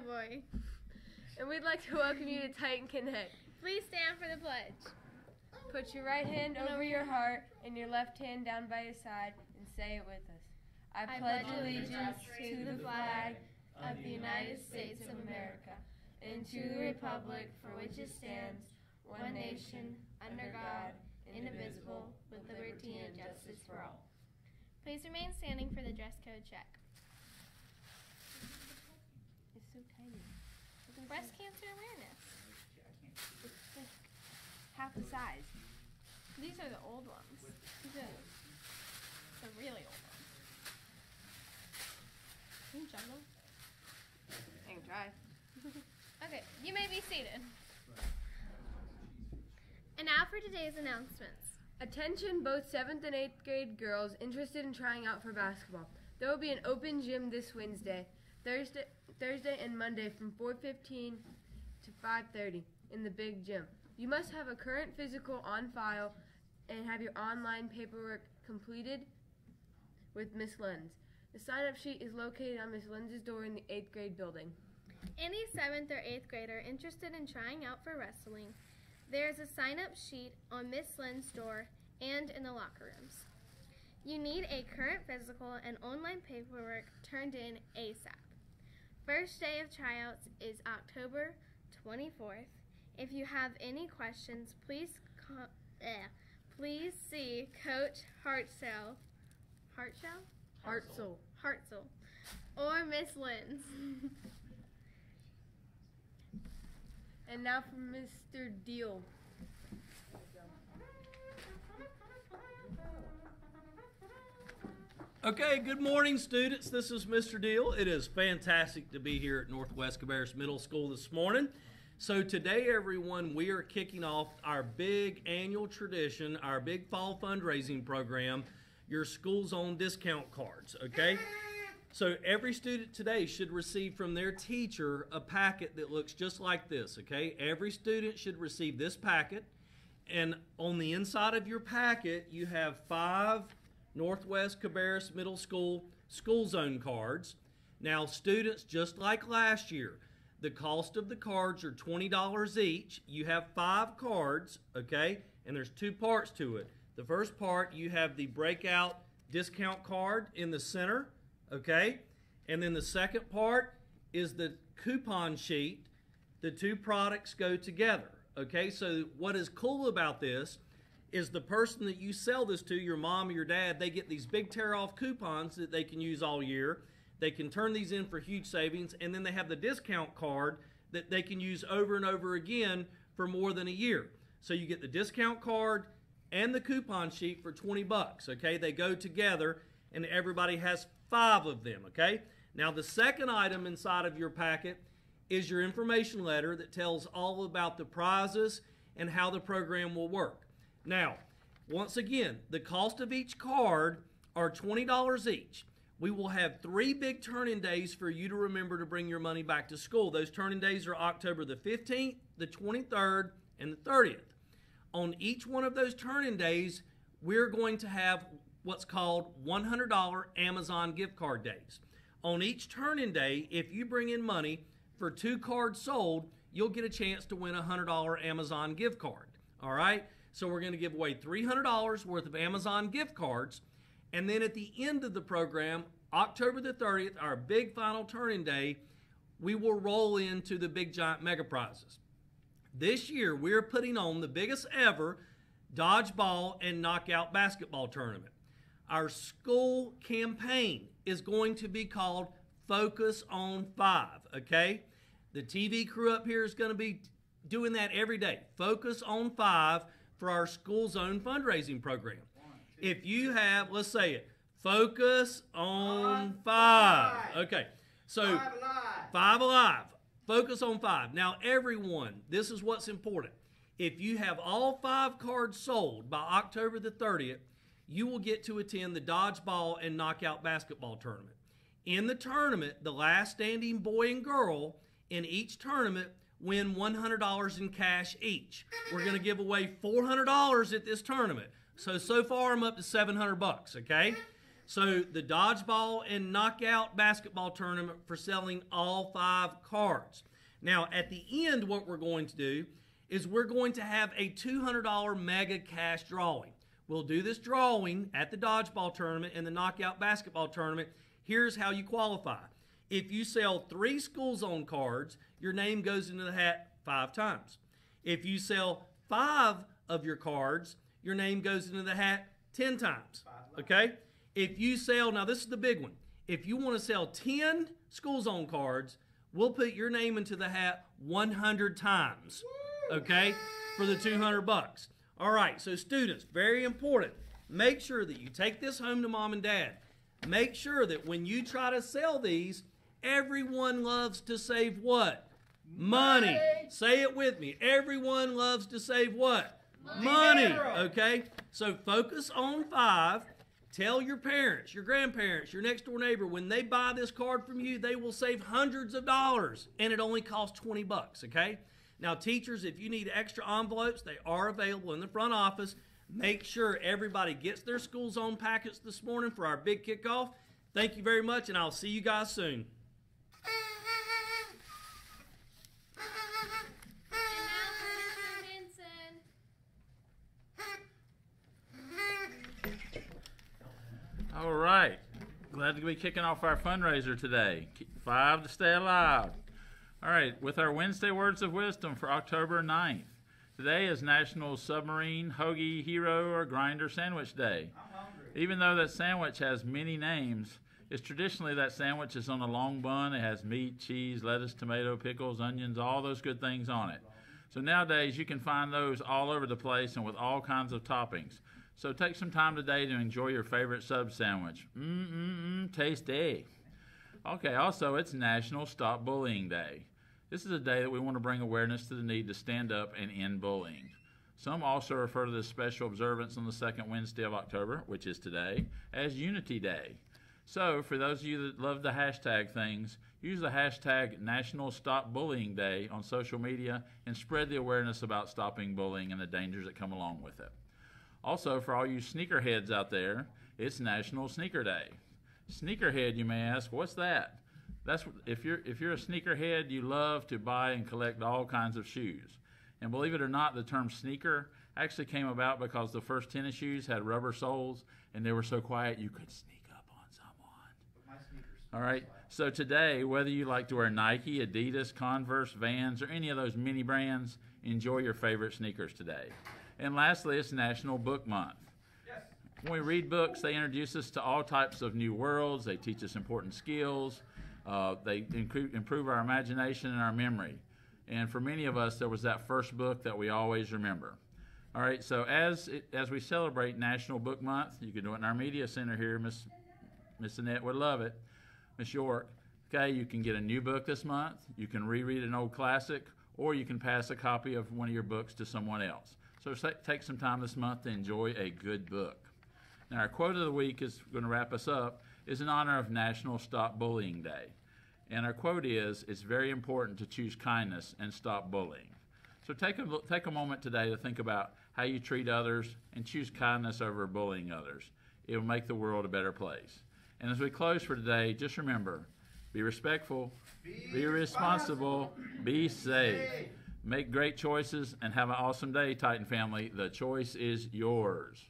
Doughboy. And we'd like to welcome you to Titan Connect. Please stand for the pledge. Put your right hand over your heart and your left hand down by your side and say it with us. I pledge allegiance to the flag of the United States of America and to the republic for which it stands, one nation, under God, indivisible, with liberty and justice for all. Please remain standing for the dress code check. It's so tiny. Breast cancer awareness. It's like half the size. These are the old ones. These are the really old ones. Can you jump them? I can try. Okay, you may be seated. And now for today's announcements. Attention, both 7th and 8th grade girls interested in trying out for basketball. There will be an open gym this Wednesday, Thursday, Thursday and Monday from 4:15 to 5:30 in the big gym. You must have a current physical on file and have your online paperwork completed with Miss Lenz. The sign-up sheet is located on Miss Lenz's door in the 8th grade building. Any 7th or 8th grader interested in trying out for wrestling, there is a sign up sheet on Miss Lynn's door and in the locker rooms. You need a current physical and online paperwork turned in ASAP. First day of tryouts is October 24th. If you have any questions, please eh, please see Coach Hartzell, Hartzell, Hartzell. Hartzell, or Miss Lynn's. And now for Mr. Deal. Okay, good morning, students. This is Mr. Deal. It is fantastic to be here at Northwest Cabarrus Middle School this morning. So, today, everyone, we are kicking off our big annual tradition, our big fall fundraising program, your school's own discount cards, okay? So, every student today should receive from their teacher a packet that looks just like this, okay? Every student should receive this packet. And on the inside of your packet, you have five Northwest Cabarrus Middle School school zone cards. Now, students, just like last year, the cost of the cards are $20 each. You have five cards, okay? And there's two parts to it. The first part, you have the breakout discount card in the center, okay? And then the second part is the coupon sheet. The two products go together, okay? So, what is cool about this is the person that you sell this to, your mom or your dad, they get these big tear off coupons that they can use all year. They can turn these in for huge savings, and then they have the discount card that they can use over and over again for more than a year. So you get the discount card and the coupon sheet for 20 bucks, okay? They go together and everybody has 5 of them, okay? Now the second item inside of your packet is your information letter that tells all about the prizes and how the program will work. Now, once again, the cost of each card are $20 each. We will have three big turn-in days for you to remember to bring your money back to school. Those turn-in days are October the 15th, the 23rd, and the 30th. On each one of those turn-in days, we're going to have what's called $100 Amazon gift card days. On each turn-in day, if you bring in money for two cards sold, you'll get a chance to win a $100 Amazon gift card. All right? So we're going to give away $300 worth of Amazon gift cards. And then at the end of the program, October the 30th, our big final turning day, we will roll into the big giant mega prizes. This year, we're putting on the biggest ever dodgeball and knockout basketball tournament. Our school campaign is going to be called Focus on Five, okay? The TV crew up here is going to be doing that every day. Focus on Five for our school zone fundraising program. If you have, let's say it, focus on five. Okay, so Five alive. five alive. Focus on five. Now, everyone, this is what's important. If you have all five cards sold by October the 30th, you will get to attend the dodgeball and knockout basketball tournament. In the tournament, the last standing boy and girl in each tournament win $100 in cash each. We're going to give away $400 at this tournament. So so far I'm up to 700 bucks, okay? So the dodgeball and knockout basketball tournament for selling all five cards. Now, at the end, what we're going to do is we're going to have a $200 mega cash drawing. We'll do this drawing at the dodgeball tournament and the knockout basketball tournament. Here's how you qualify. If you sell three school zone cards, your name goes into the hat five times. If you sell five of your cards, your name goes into the hat 10 times. Okay? If you sell, now this is the big one. If you want to sell 10 school zone cards, we'll put your name into the hat 100 times. Okay? For the 200 bucks. All right, so students, very important. Make sure that you take this home to mom and dad. Make sure that when you try to sell these, everyone loves to save what? Money. Say it with me. Everyone loves to save what? Money. Okay? So focus on five. Tell your parents, your grandparents, your next door neighbor, when they buy this card from you, they will save hundreds of dollars and it only costs 20 bucks, okay? Now, teachers, if you need extra envelopes, they are available in the front office. Make sure everybody gets their school zone packets this morning for our big kickoff. Thank you very much, and I'll see you guys soon. And now for Mr. Henson. All right. Glad to be kicking off our fundraiser today. Five to stay alive. All right, with our Wednesday Words of Wisdom for October 9th. Today is National Submarine, Hoagie, Hero, or Grinder Sandwich Day. Even though that sandwich has many names, it's traditionally that sandwich is on a long bun. It has meat, cheese, lettuce, tomato, pickles, onions, all those good things on it. So nowadays you can find those all over the place and with all kinds of toppings. So take some time today to enjoy your favorite sub sandwich. Mmm, mmm, mmm, tasty. Okay, also it's National Stop Bullying Day. This is a day that we want to bring awareness to the need to stand up and end bullying. Some also refer to this special observance on the second Wednesday of October, which is today, as Unity Day. So, for those of you that love the hashtag things, use the hashtag National Stop Bullying Day on social media and spread the awareness about stopping bullying and the dangers that come along with it. Also, for all you sneakerheads out there, it's National Sneaker Day. Sneakerhead, you may ask, what's that? That's if you're if you're a sneakerhead, you love to buy and collect all kinds of shoes. And believe it or not, the term sneaker actually came about because the first tennis shoes had rubber soles and they were so quiet you could sneak up on someone. All right. So today, whether you like to wear Nike, Adidas, Converse, Vans, or any of those mini brands, enjoy your favorite sneakers today. And lastly, it's National Book Month. When we read books, they introduce us to all types of new worlds. They teach us important skills. Uh, they improve our imagination and our memory. And for many of us, there was that first book that we always remember. All right, so as it, as we celebrate National Book Month, you can do it in our media center here. Miss Miss Annette would love it. Miss York. Okay, you can get a new book this month. You can reread an old classic, or you can pass a copy of one of your books to someone else. So take some time this month to enjoy a good book. Now, our quote of the week is going to wrap us up. Is in honor of National Stop Bullying Day, and our quote is: "It's very important to choose kindness and stop bullying." So take a take a moment today to think about how you treat others and choose kindness over bullying others. It will make the world a better place. And as we close for today, just remember: be respectful, be, responsible, be safe. Make great choices and have an awesome day, Titan family. The choice is yours.